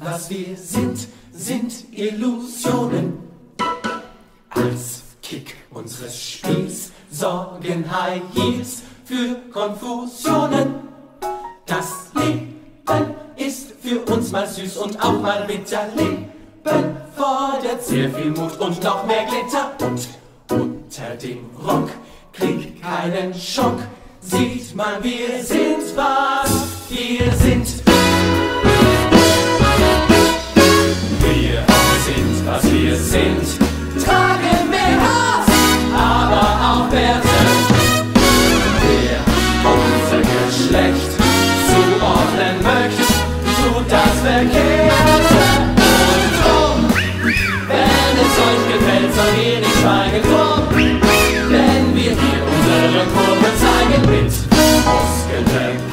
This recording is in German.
was wir sind, sind Illusionen. Als Kick unseres Spiels sorgen High Heels für Konfusionen. Das Leben ist für uns mal süß und auch mal bitter. Leben fordert sehr viel Mut und noch mehr Glitter. Und unter dem Rock kriegt keinen Schock. Sieht man, wir sind was euch gefällt, soll ihr nicht schweigen drum. Denn wir hier unsere Kurve zeigen mit Muskeln.